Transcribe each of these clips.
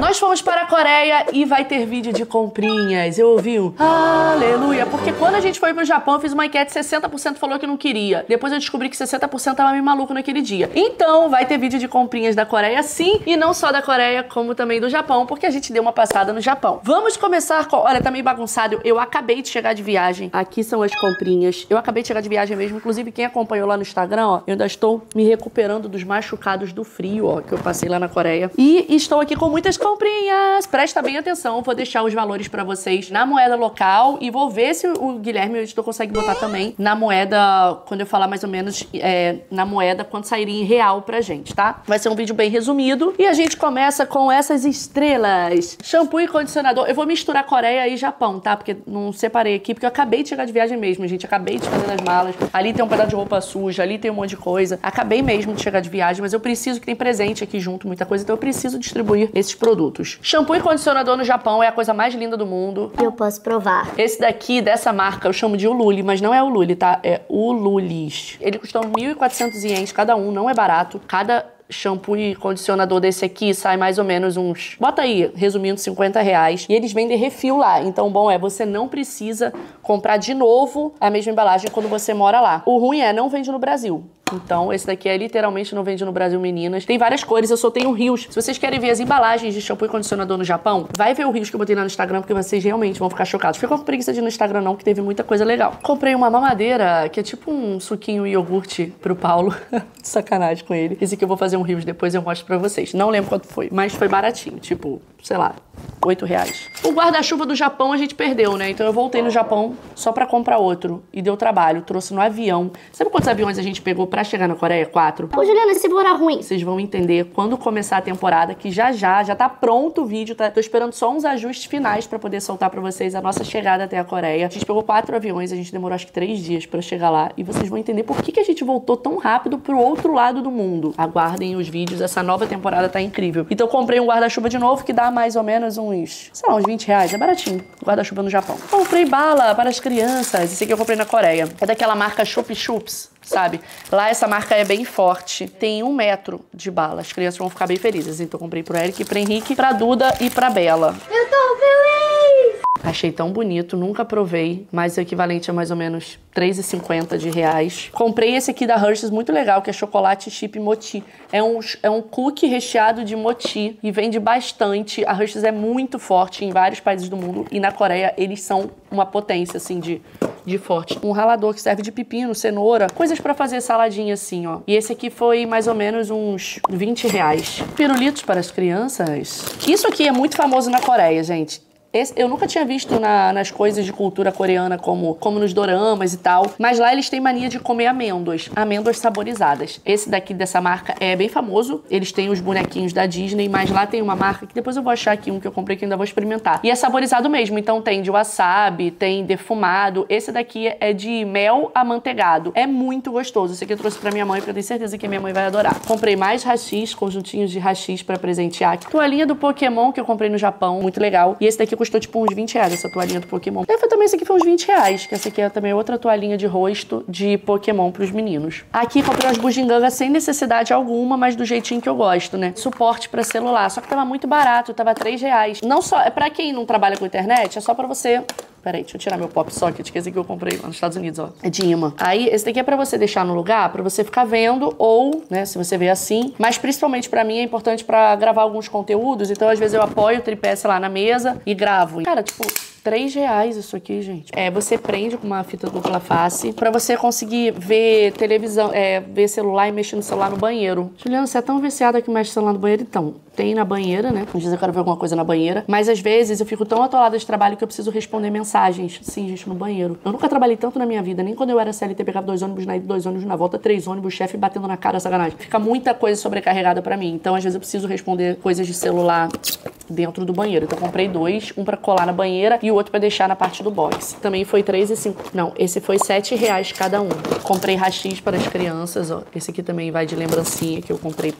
Nós fomos para a Coreia e vai ter vídeo de comprinhas. Eu ouvi um aleluia. Porque quando a gente foi pro Japão, eu fiz uma enquete, 60% falou que não queria. Depois eu descobri que 60% tava meio maluco naquele dia. Então, vai ter vídeo de comprinhas da Coreia sim, e não só da Coreia, como também do Japão, porque a gente deu uma passada no Japão. Vamos começar com... Olha, tá meio bagunçado. Eu acabei de chegar de viagem. Aqui são as comprinhas. Eu acabei de chegar de viagem mesmo. Inclusive, quem acompanhou lá no Instagram, ó, eu ainda estou me recuperando dos machucados do frio, ó, que eu passei lá na Coreia. E estou aqui com muitas comprinhas. Presta bem atenção, vou deixar os valores para vocês na moeda local e vou ver se o Guilherme, o editor, consegue botar também na moeda, quando eu falar mais ou menos é, na moeda, quanto sairia em real pra gente, tá? Vai ser um vídeo bem resumido e a gente começa com essas estrelas. Shampoo e condicionador. Eu vou misturar Coreia e Japão, tá? Porque não separei aqui, porque eu acabei de chegar de viagem mesmo, gente. Acabei de fazer as malas. Ali tem um pedaço de roupa suja, ali tem um monte de coisa. Acabei mesmo de chegar de viagem, mas eu preciso que tem presente aqui junto, muita coisa, então eu preciso distribuir esses produtos. Shampoo e condicionador no Japão é a coisa mais linda do mundo. Eu posso provar. Esse daqui, dessa marca, eu chamo de Ululi, mas não é Ululi, tá? É Ululis. Ele custou 1.400 ienes cada um, não é barato. Cada shampoo e condicionador desse aqui sai mais ou menos uns. Bota aí, resumindo, 50 reais. E eles vendem refil lá. Então, bom é, você não precisa comprar de novo a mesma embalagem quando você mora lá. O ruim é, não vende no Brasil. Então, esse daqui é literalmente não vende no Brasil, meninas. Tem várias cores, eu só tenho rios. Se vocês querem ver as embalagens de shampoo e condicionador no Japão, vai ver o rios que eu botei lá no Instagram, porque vocês realmente vão ficar chocados. Ficou com preguiça de ir no Instagram, não, que teve muita coisa legal. Comprei uma mamadeira, que é tipo um suquinho e iogurte pro Paulo. Sacanagem com ele. Esse aqui eu vou fazer um rios depois, eu mostro pra vocês. Não lembro quanto foi, mas foi baratinho. Tipo, sei lá, 8 reais. O guarda-chuva do Japão a gente perdeu, né? Então eu voltei no Japão só pra comprar outro. E deu trabalho. Trouxe no avião. Sabe quantos aviões a gente pegou pra chegar na Coreia? Quatro. Ô, Juliana, se for ruim. Vocês vão entender quando começar a temporada, que já já, já tá pronto o vídeo. Tá? Tô esperando só uns ajustes finais pra poder soltar pra vocês a nossa chegada até a Coreia. A gente pegou quatro aviões, a gente demorou acho que três dias pra chegar lá. E vocês vão entender por que, que a gente voltou tão rápido pro outro lado do mundo. Aguardem os vídeos, essa nova temporada tá incrível. Então eu comprei um guarda-chuva de novo que dá mais ou menos uns, sei lá, uns 20 reais. É baratinho. Guarda-chuva no Japão. Comprei bala para as crianças. Esse aqui eu comprei na Coreia. É daquela marca Chup Chups sabe? Lá essa marca é bem forte. Tem um metro de bala. As crianças vão ficar bem felizes. Então comprei pro Eric, pro Henrique, pra Duda e pra Bela. Eu tô feliz! Achei tão bonito, nunca provei, mas o equivalente a mais ou menos 3,50 de reais. Comprei esse aqui da Hershey's, muito legal, que é chocolate chip moti. É um, é um cookie recheado de moti e vende bastante. A Hershey's é muito forte em vários países do mundo e na Coreia eles são uma potência, assim, de, de forte. Um ralador que serve de pepino, cenoura, coisas para fazer saladinha assim, ó. E esse aqui foi mais ou menos uns 20 reais. Pirulitos para as crianças. Isso aqui é muito famoso na Coreia, gente. Esse, eu nunca tinha visto na, nas coisas de cultura coreana, como, como nos doramas e tal. Mas lá eles têm mania de comer amêndoas. Amêndoas saborizadas. Esse daqui dessa marca é bem famoso. Eles têm os bonequinhos da Disney, mas lá tem uma marca que depois eu vou achar aqui um que eu comprei que ainda vou experimentar. E é saborizado mesmo. Então tem de wasabi, tem defumado. Esse daqui é de mel amanteigado. É muito gostoso. Esse aqui eu trouxe pra minha mãe, porque eu tenho certeza que a minha mãe vai adorar. Comprei mais rachis, conjuntinhos de rachis pra presentear. Toalhinha do Pokémon que eu comprei no Japão. Muito legal. E esse daqui custou tipo uns 20 reais essa toalhinha do Pokémon. E foi também esse aqui foi uns 20 reais, que essa aqui é também outra toalhinha de rosto de Pokémon pros meninos. Aqui comprei umas bugigangas sem necessidade alguma, mas do jeitinho que eu gosto, né? Suporte pra celular. Só que tava muito barato, tava 3 reais. Não só, é pra quem não trabalha com internet, é só pra você Peraí, deixa eu tirar meu pop socket, que esse aqui eu comprei lá nos Estados Unidos, ó. É de imã. Aí, esse daqui é pra você deixar no lugar, pra você ficar vendo, ou, né, se você vê assim. Mas principalmente pra mim é importante pra gravar alguns conteúdos. Então, às vezes, eu apoio o tripé, sei lá, na mesa e gravo. Cara, tipo, 3 reais isso aqui, gente. É, você prende com uma fita dupla face pra você conseguir ver televisão, é, ver celular e mexer no celular no banheiro. Juliana, você é tão viciada que mexe no celular no banheiro? Então, tem na banheira, né? Às vezes eu quero ver alguma coisa na banheira. Mas às vezes eu fico tão atolada de trabalho que eu preciso responder mensagens. Sim, gente, no banheiro. Eu nunca trabalhei tanto na minha vida. Nem quando eu era CLT, pegava dois ônibus na ida, dois ônibus na volta, três ônibus, chefe batendo na cara, sacanagem. Fica muita coisa sobrecarregada pra mim. Então, às vezes eu preciso responder coisas de celular dentro do banheiro. Então, eu comprei dois. Um pra colar na banheira e o outro pra deixar na parte do box. Também foi R$3,5. Não, esse foi 7 reais cada um. Comprei rachis para as crianças, ó. Esse aqui também vai de lembrancinha que eu comprei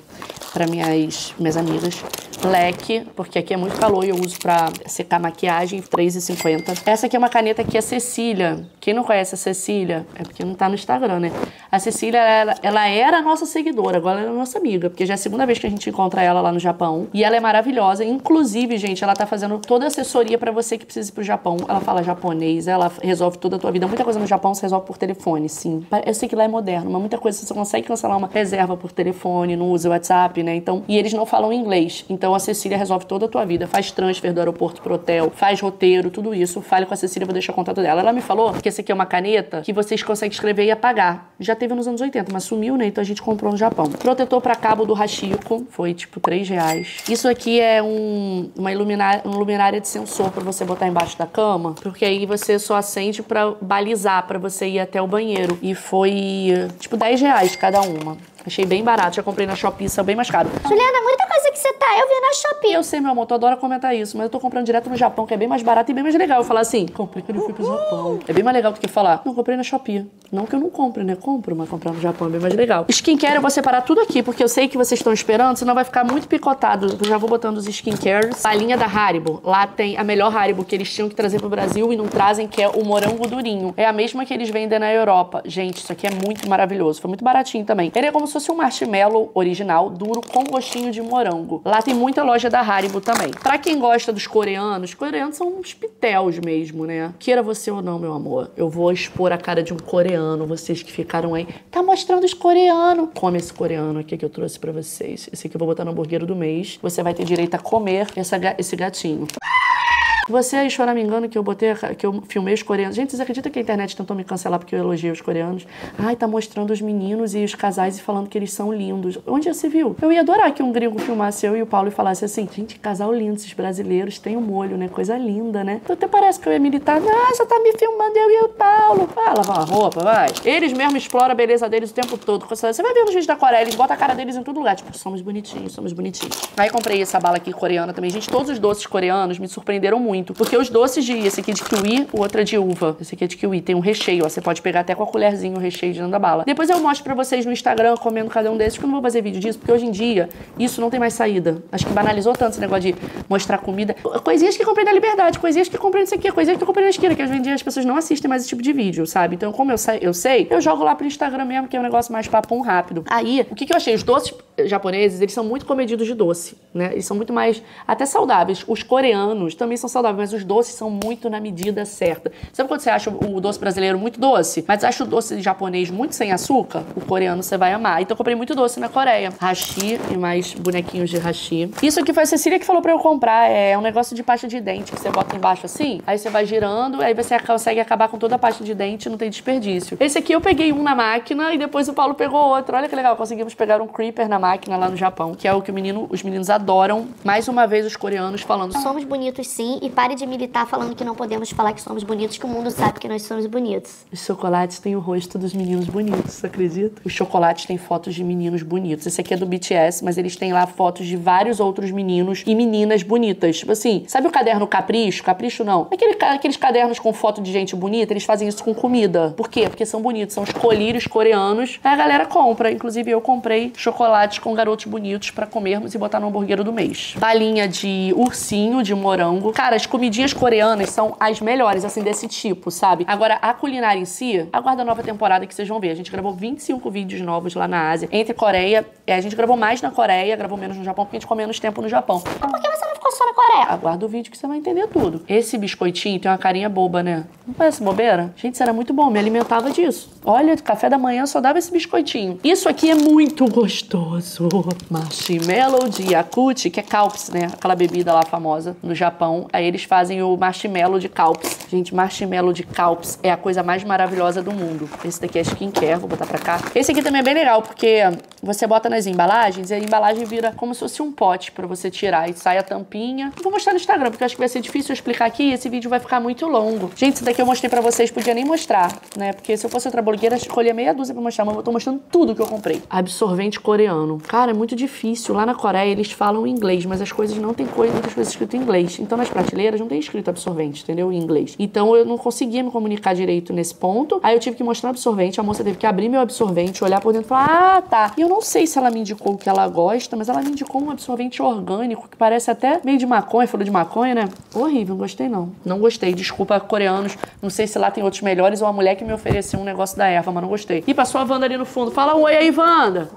para minhas, minhas amigas. Leque, porque aqui é muito calor e eu uso pra secar maquiagem, R$3,50. Essa aqui é uma caneta que a Cecília, quem não conhece a Cecília, é porque não tá no Instagram, né? A Cecília, ela, ela era nossa seguidora, agora ela é nossa amiga, porque já é a segunda vez que a gente encontra ela lá no Japão. E ela é maravilhosa. Inclusive, gente, ela tá fazendo toda a assessoria para você que precisa ir pro Japão. Ela fala japonês, ela resolve toda a tua vida. Muita coisa no Japão se resolve por telefone, sim. Eu sei que lá é moderno, mas muita coisa você consegue cancelar uma reserva por telefone, não usa o WhatsApp, né? Então, e eles não falam inglês. Então a Cecília resolve toda a tua vida. Faz transfer do aeroporto pro hotel, faz roteiro, tudo isso. Fale com a Cecília, vou deixar o contato dela. Ela me falou que esse aqui é uma caneta que vocês conseguem escrever e apagar. Já teve nos anos 80, mas sumiu, né? Então a gente comprou no Japão. Protetor para cabo do Hashiko, foi tipo 3 reais. Isso aqui é um, uma iluminária, uma luminária de sensor para você botar embaixo da cama, porque aí você só acende para balizar, para você ir até o banheiro. E foi tipo 10 reais cada uma. Achei bem barato, já comprei na Shopee, são bem mais caro. Juliana, muita coisa que você tá, eu vi na Shopee. Eu sei, meu amor, tu adora comentar isso, mas eu tô comprando direto no Japão, que é bem mais barato e bem mais legal. Eu falar assim, comprei quando eu fui pro Japão. É bem mais legal do que falar, não, comprei na Shopee. Não que eu não compre, né? Compro, mas comprar no Japão é bem mais legal. Skincare eu vou separar tudo aqui, porque eu sei que vocês estão esperando, senão vai ficar muito picotado. Eu já vou botando os skincares. A linha da Haribo, lá tem a melhor Haribo que eles tinham que trazer pro Brasil e não trazem, que é o morango durinho. É a mesma que eles vendem na Europa. Gente, isso aqui é muito maravilhoso. Foi muito baratinho também. Ele é como se fosse um marshmallow original, duro, com gostinho de morango. Lá tem muita loja da Haribo também. Pra quem gosta dos coreanos, os coreanos são uns pitéus mesmo, né? Queira você ou não, meu amor, eu vou expor a cara de um coreano, vocês que ficaram aí. Tá mostrando os coreanos. Come esse coreano aqui que eu trouxe pra vocês. Esse aqui eu vou botar no hambúrguer do mês. Você vai ter direito a comer essa, esse gatinho. Você aí choramingando que eu botei, que eu filmei os coreanos. Gente, vocês acreditam que a internet tentou me cancelar porque eu elogiei os coreanos? Ai, tá mostrando os meninos e os casais e falando que eles são lindos. Onde você viu? Eu ia adorar que um gringo filmasse eu e o Paulo e falasse assim: gente, casal lindo, esses brasileiros têm um molho, né? Coisa linda, né? Então até parece que eu ia militar. Nossa, tá me filmando eu e o Paulo. Vai lavar uma roupa, vai. Eles mesmo exploram a beleza deles o tempo todo. Você vai ver nos vídeos da Coreia, eles botam a cara deles em todo lugar. Tipo, somos bonitinhos, somos bonitinhos. Aí comprei essa bala aqui coreana também. Gente, todos os doces coreanos me surpreenderam muito. Porque os doces de. Esse aqui é de kiwi, o outro é de uva. Esse aqui é de kiwi. Tem um recheio, ó. Você pode pegar até com a colherzinha o recheio de dentro da bala. Depois eu mostro pra vocês no Instagram comendo cada um desses, que eu não vou fazer vídeo disso, porque hoje em dia isso não tem mais saída. Acho que banalizou tanto esse negócio de mostrar comida. Coisinhas que comprei na liberdade, coisinhas que comprei nisso aqui, coisinhas que eu comprei na esquina, que hoje em dia as pessoas não assistem mais esse tipo de vídeo, sabe? Então, como eu sei, eu, sei, eu jogo lá pro Instagram mesmo, que é um negócio mais papum rápido. Aí, o que, que eu achei? Os doces japoneses, eles são muito comedidos de doce, né? Eles são muito mais, até saudáveis. Os coreanos também são saudáveis, mas os doces são muito na medida certa. Sabe quando você acha o doce brasileiro muito doce, mas acha o doce japonês muito sem açúcar? O coreano você vai amar. Então eu comprei muito doce na Coreia. Hashi e mais bonequinhos de hashi. Isso aqui foi a Cecília que falou pra eu comprar. É um negócio de pasta de dente que você bota embaixo assim, aí você vai girando, aí você consegue acabar com toda a pasta de dente, não tem desperdício. Esse aqui eu peguei um na máquina e depois o Paulo pegou outro. Olha que legal, conseguimos pegar um creeper na máquina lá no Japão, que é o que o menino, os meninos adoram. Mais uma vez os coreanos falando. Somos bonitos sim, e pare de militar falando que não podemos falar que somos bonitos, que o mundo sabe que nós somos bonitos. Os chocolates têm o rosto dos meninos bonitos, você acredita? Os chocolates têm fotos de meninos bonitos. Esse aqui é do BTS, mas eles têm lá fotos de vários outros meninos e meninas bonitas. Tipo assim, sabe o caderno Capricho? Capricho não. Aquele, aqueles cadernos com foto de gente bonita, eles fazem isso com comida. Por quê? Porque são bonitos, são os colírios coreanos. Aí a galera compra. Inclusive eu comprei chocolates com garotos bonitos para comermos e botar no hambúrguer do mês. Balinha de ursinho, de morango. Cara, as comidinhas coreanas são as melhores, assim, desse tipo, sabe? Agora, a culinária em si, aguarda a nova temporada que vocês vão ver. A gente gravou 25 vídeos novos lá na Ásia. Entre Coreia, a gente gravou mais na Coreia, gravou menos no Japão, porque a gente ficou menos tempo no Japão. Você na Coreia? Aguarda o vídeo que você vai entender tudo. Esse biscoitinho tem uma carinha boba, né? Não parece bobeira? Gente, isso era muito bom, me alimentava disso. Olha, café da manhã só dava esse biscoitinho. Isso aqui é muito gostoso. Marshmallow de Yakut, que é Kalps, né? Aquela bebida lá famosa no Japão. Aí eles fazem o marshmallow de Kalps. Gente, marshmallow de Kalps é a coisa mais maravilhosa do mundo. Esse daqui é skincare, vou botar pra cá. Esse aqui também é bem legal, porque você bota nas embalagens e a embalagem vira como se fosse um pote pra você tirar. E sai a Vou mostrar no Instagram, porque eu acho que vai ser difícil explicar aqui e esse vídeo vai ficar muito longo. Gente, esse daqui eu mostrei pra vocês, podia nem mostrar, né? Porque se eu fosse outra blogueira, escolhia meia dúzia pra mostrar, mas eu tô mostrando tudo que eu comprei. Absorvente coreano. Cara, é muito difícil. Lá na Coreia eles falam inglês, mas as coisas não tem coisa, muitas coisas escritas em inglês. Então nas prateleiras não tem escrito absorvente, entendeu? Em inglês. Então eu não conseguia me comunicar direito nesse ponto. Aí eu tive que mostrar o absorvente, a moça teve que abrir meu absorvente, olhar por dentro e falar: ah, tá. E eu não sei se ela me indicou o que ela gosta, mas ela me indicou um absorvente orgânico que parece até meio de maconha, falou de maconha, né? Horrível, não gostei não. Não gostei, desculpa, coreanos. Não sei se lá tem outros melhores ou a mulher que me ofereceu um negócio da erva, mas não gostei. E passou a Wanda ali no fundo. Fala oi aí, Wanda.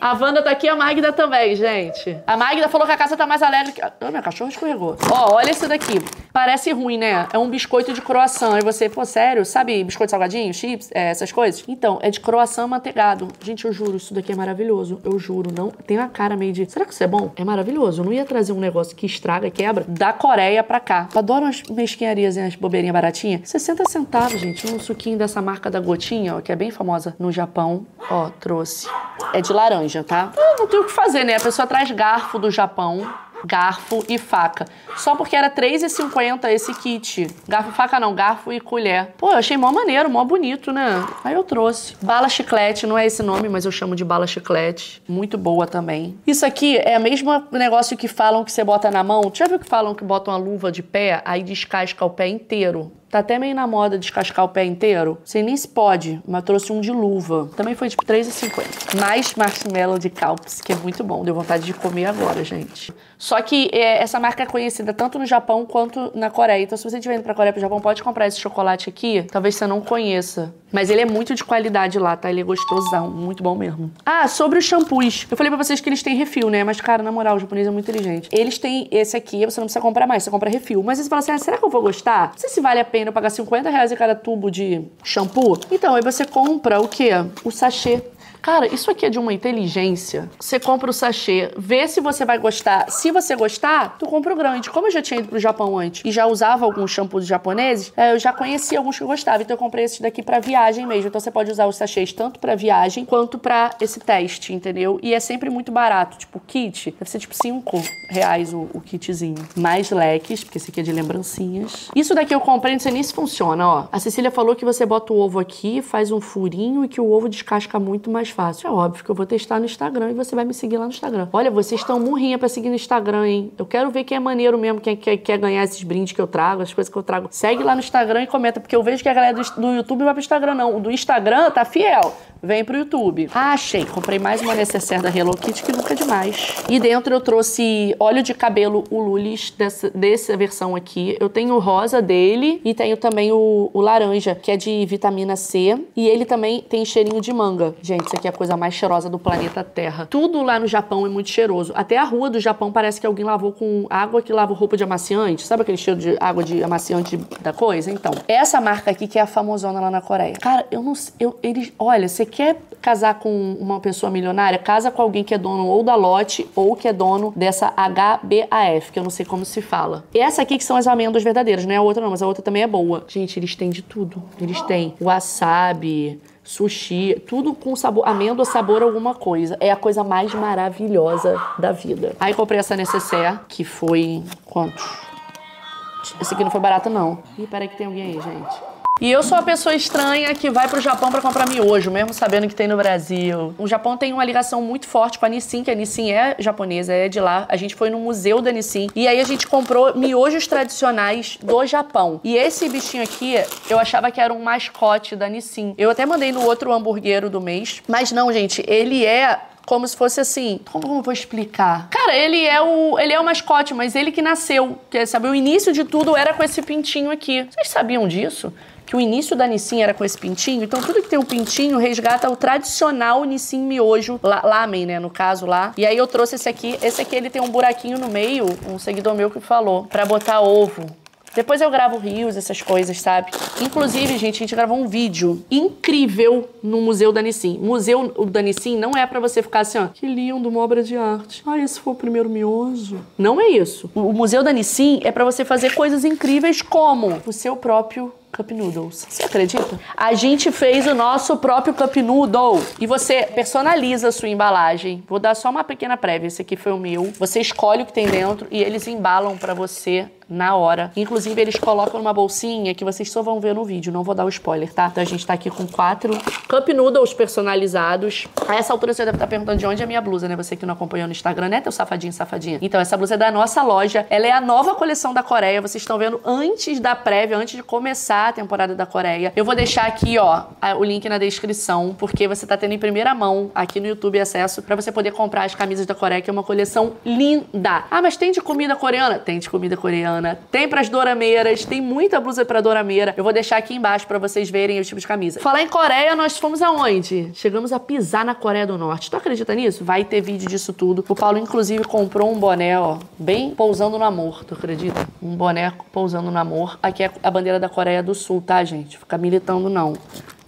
A Wanda tá aqui, a Magda também, gente. A Magda falou que a casa tá mais alegre que. Oh, minha cachorra escorregou. Ó, olha esse daqui. Parece ruim, né? É um biscoito de croissant. E você, pô, sério? Sabe biscoito salgadinho, chips, é, essas coisas? Então, é de croissant manteigado. Gente, eu juro, isso daqui é maravilhoso. Eu juro, não. Tem uma cara meio de. Será que isso é bom? É maravilhoso. Eu não ia trazer um negócio que estraga, quebra, da Coreia pra cá. Eu adoro umas mesquinharias e umas bobeirinhas baratinhas. 60 centavos, gente. Um suquinho dessa marca da Gotinha, ó, que é bem famosa no Japão. Ó, trouxe. É de laranja, tá? Ah, não tem o que fazer, né? A pessoa traz garfo do Japão garfo e faca. Só porque era R$3,50 esse kit. Garfo e faca não, garfo e colher. Pô, eu achei mó maneiro, mó bonito, né? Aí eu trouxe. Bala chiclete, não é esse nome, mas eu chamo de bala chiclete. Muito boa também. Isso aqui é o mesmo negócio que falam que você bota na mão. Já viu que falam que botam uma luva de pé, aí descasca o pé inteiro? Tá até meio na moda descascar o pé inteiro. Sei nem se pode, mas trouxe um de luva. Também foi tipo R$3,50. Mais marshmallow de Calps, que é muito bom. Deu vontade de comer agora, gente. Só que é, essa marca é conhecida tanto no Japão quanto na Coreia. Então, se você estiver indo pra Coreia pro Japão, pode comprar esse chocolate aqui. Talvez você não conheça. Mas ele é muito de qualidade lá, tá? Ele é gostosão, muito bom mesmo. Ah, sobre os shampoos. Eu falei pra vocês que eles têm refil, né? Mas, cara, na moral, o japonês é muito inteligente. Eles têm esse aqui, você não precisa comprar mais, você compra refil. Mas você fala assim, ah, será que eu vou gostar? Não sei se vale a pena eu pagar 50 reais em cada tubo de shampoo. Então, aí você compra o quê? O sachê. Cara, isso aqui é de uma inteligência. Você compra o sachê, vê se você vai gostar. Se você gostar, tu compra o grande. Como eu já tinha ido pro Japão antes e já usava alguns shampoos japoneses, é, eu já conhecia alguns que eu gostava. Então eu comprei esse daqui pra viagem mesmo. Então você pode usar os sachês tanto pra viagem quanto pra esse teste, entendeu? E é sempre muito barato. Tipo, o kit, deve ser tipo 5 reais o, o kitzinho. Mais leques, porque esse aqui é de lembrancinhas. Isso daqui eu comprei, não sei nem se funciona, ó. A Cecília falou que você bota o ovo aqui, faz um furinho e que o ovo descasca muito mais fácil. É óbvio que eu vou testar no Instagram e você vai me seguir lá no Instagram. Olha, vocês estão murrinha pra seguir no Instagram, hein? Eu quero ver quem é maneiro mesmo, quem quer, quer ganhar esses brindes que eu trago, as coisas que eu trago. Segue lá no Instagram e comenta, porque eu vejo que a galera do, do YouTube vai pro Instagram, não. O do Instagram tá fiel. Vem pro YouTube. Ah, achei. Comprei mais uma necessaire da Hello Kitty que nunca é demais. E dentro eu trouxe óleo de cabelo Ululis dessa, dessa versão aqui. Eu tenho o rosa dele e tenho também o, o laranja, que é de vitamina C. E ele também tem cheirinho de manga. Gente, isso aqui é a coisa mais cheirosa do planeta Terra. Tudo lá no Japão é muito cheiroso. Até a rua do Japão parece que alguém lavou com água que lava roupa de amaciante. Sabe aquele cheiro de água de amaciante da coisa? Então, essa marca aqui que é a famosona lá na Coreia. Cara, eu não sei. Eu, eles, olha, você quer casar com uma pessoa milionária? Casa com alguém que é dono ou da Lotte ou que é dono dessa HBAF, que eu não sei como se fala. E essa aqui que são as amêndoas verdadeiras, não é a outra não, mas a outra também é boa. Gente, eles têm de tudo. Eles têm wasabi, sushi, tudo com sabor, amêndoa, sabor alguma coisa. É a coisa mais maravilhosa da vida. Aí comprei essa necessaire, que foi quantos? Esse aqui não foi barato não. Ih, peraí que tem alguém aí, gente. E eu sou a pessoa estranha que vai pro Japão para comprar miojo, mesmo sabendo que tem no Brasil. O Japão tem uma ligação muito forte com a Nissin, que a Nissin é japonesa, é de lá. A gente foi no museu da Nissin e aí a gente comprou miojos tradicionais do Japão. E esse bichinho aqui, eu achava que era um mascote da Nissin. Eu até mandei no outro hamburguero do mês, mas não, gente, ele é como se fosse assim. Como eu vou explicar? Cara, ele é o ele é o mascote, mas ele que nasceu. Quer saber? O início de tudo era com esse pintinho aqui. Vocês sabiam disso? Que o início da Nissin era com esse pintinho, então tudo que tem um pintinho resgata o tradicional Nissin miojo, lamen, né, no caso lá. E aí eu trouxe esse aqui, esse aqui ele tem um buraquinho no meio, um seguidor meu que falou, para botar ovo. Depois eu gravo rios, essas coisas, sabe? Inclusive, gente, a gente gravou um vídeo incrível no Museu da Nissin. Museu da Nissin não é para você ficar assim, ó, que lindo, uma obra de arte. Ah, esse foi o primeiro mioso. Não é isso. O Museu da Nissin é para você fazer coisas incríveis como o seu próprio Cup Noodles. Você acredita? A gente fez o nosso próprio Cup Noodle. E você personaliza a sua embalagem. Vou dar só uma pequena prévia. Esse aqui foi o meu. Você escolhe o que tem dentro e eles embalam para você na hora. Inclusive, eles colocam numa bolsinha que vocês só vão ver no vídeo, não vou dar o spoiler, tá? Então a gente tá aqui com quatro Cup Noodles personalizados. A essa altura você deve estar perguntando de onde é minha blusa, né? Você que não acompanhou no Instagram, né, teu safadinho, safadinha? Então, essa blusa é da nossa loja. Ela é a nova coleção da Coreia. Vocês estão vendo antes da prévia, antes de começar a temporada da Coreia. Eu vou deixar aqui, ó, o link na descrição, porque você tá tendo em primeira mão aqui no YouTube acesso para você poder comprar as camisas da Coreia, que é uma coleção linda. Ah, mas tem de comida coreana? Tem de comida coreana. Tem pras dorameiras, tem muita blusa pra dorameira. Eu vou deixar aqui embaixo para vocês verem os tipos de camisa. Falar em Coreia, nós fomos aonde? Chegamos a pisar na Coreia do Norte. Tu acredita nisso? Vai ter vídeo disso tudo. O Paulo, inclusive, comprou um boné, ó, bem pousando no amor, tu acredita? Um boné pousando no amor. Aqui é a bandeira da Coreia do Sul, tá, gente? Fica militando, não.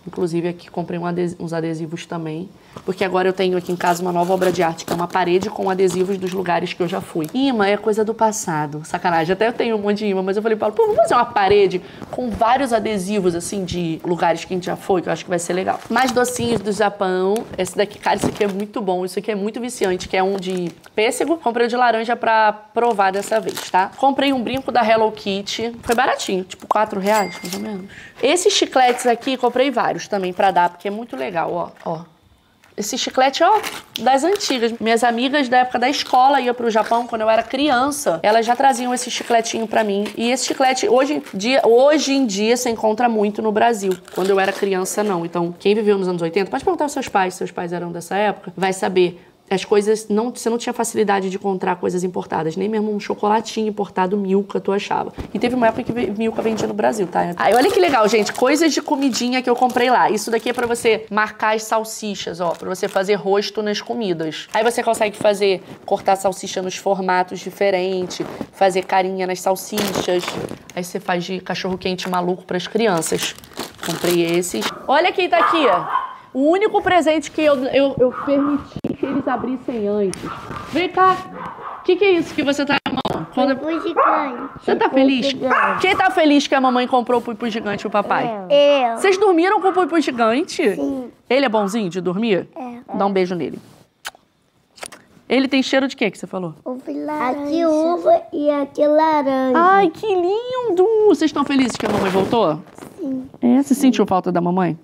Inclusive, aqui comprei um uns adesivos também. Porque agora eu tenho aqui em casa uma nova obra de arte, que é uma parede com adesivos dos lugares que eu já fui. Imã é coisa do passado. Sacanagem. Até eu tenho um monte de imã, mas eu falei, Paulo, pô, vamos fazer uma parede com vários adesivos, assim, de lugares que a gente já foi, que eu acho que vai ser legal. Mais docinhos do Japão. Esse daqui, cara, isso aqui é muito bom. Isso aqui é muito viciante, que é um de pêssego. Comprei o de laranja pra provar dessa vez, tá? Comprei um brinco da Hello Kitty. Foi baratinho, tipo 4 reais, mais ou menos. Esses chicletes aqui, comprei vários também pra dar, porque é muito legal, ó. Ó, esse chiclete, ó, das antigas. Minhas amigas da época da escola iam pro Japão quando eu era criança. Elas já traziam esse chicletinho para mim. E esse chiclete, hoje em dia, hoje em dia, se encontra muito no Brasil. Quando eu era criança, não. Então, quem viveu nos anos 80, pode perguntar aos seus pais, seus pais eram dessa época, vai saber as coisas não você não tinha facilidade de encontrar coisas importadas, nem mesmo um chocolatinho importado Milka tu achava. E teve uma época que Milka vendia no Brasil, tá? Aí olha que legal, gente, coisas de comidinha que eu comprei lá. Isso daqui é para você marcar as salsichas, ó, para você fazer rosto nas comidas. Aí você consegue fazer cortar salsicha nos formatos diferentes, fazer carinha nas salsichas. Aí você faz de cachorro quente maluco para as crianças. Comprei esses. Olha quem tá aqui, ó. O único presente que eu, eu, eu permiti que eles abrissem antes. Vem cá. O que, que é isso que você tá na mão? Quando... Pupu gigante. Você tá feliz? Gigante. Quem tá feliz que a mamãe comprou o pupu gigante pro papai? Eu. Vocês dormiram com o pupu gigante? Sim. Ele é bonzinho de dormir? É. Dá um beijo nele. Ele tem cheiro de quê que você falou? Aqui uva e aqui laranja. Ai, que lindo! Vocês estão felizes que a mamãe voltou? Sim. É, você sentiu falta da mamãe?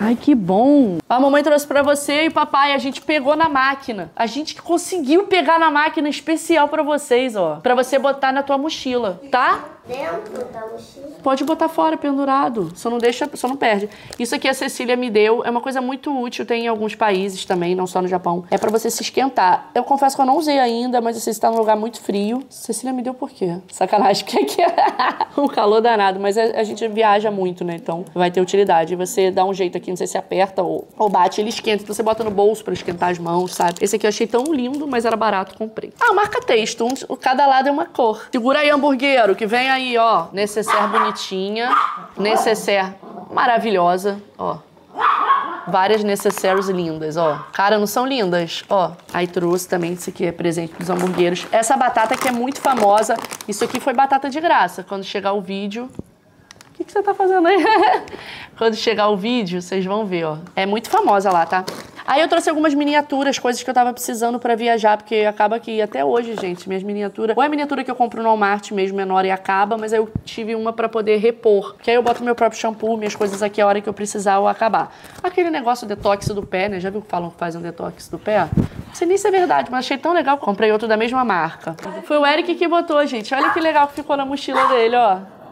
Ai, que bom! A mamãe trouxe para você e papai, a gente pegou na máquina. A gente conseguiu pegar na máquina especial para vocês, ó. Para você botar na tua mochila, tá? Dentro da mochila? Pode botar fora, pendurado. Só não deixa, só não perde. Isso aqui a Cecília me deu, é uma coisa muito útil, tem em alguns países também, não só no Japão. É para você se esquentar. Eu confesso que eu não usei ainda, mas você está num lugar muito frio. Cecília me deu por quê? Sacanagem, que aqui é um calor danado, mas a, a, gente viaja muito, né? Então vai ter utilidade. Você dá um jeito aqui, não sei se aperta ou, ou bate, ele esquenta. Então você bota no bolso para esquentar as mãos, sabe? Esse aqui eu achei tão lindo, mas era barato, comprei. Ah, marca texto, um, cada lado é uma cor. Segura aí, hamburguero, que vem aí, ó, necessaire bonitinha, necessaire maravilhosa, ó. Várias necessaires lindas, ó. Cara, não são lindas? Ó, aí trouxe também isso aqui é presente dos hamburgueros. Essa batata que é muito famosa, isso aqui foi batata de graça. Quando chegar o vídeo... O que, que você tá fazendo aí? Quando chegar o vídeo, vocês vão ver, ó. É muito famosa lá, tá? Aí eu trouxe algumas miniaturas, coisas que eu tava precisando para viajar, porque acaba que até hoje, gente, minhas miniaturas. Ou é a miniatura que eu compro no Walmart mesmo, menor e acaba, mas aí eu tive uma para poder repor. Que aí eu boto meu próprio shampoo, minhas coisas aqui a hora que eu precisar ou acabar. Aquele negócio detox do pé, né? Já viu que falam que faz um detox do pé? Não sei nem se é verdade, mas achei tão legal. Comprei outro da mesma marca. Foi o Eric que botou, gente. Olha que legal que ficou na mochila dele, ó.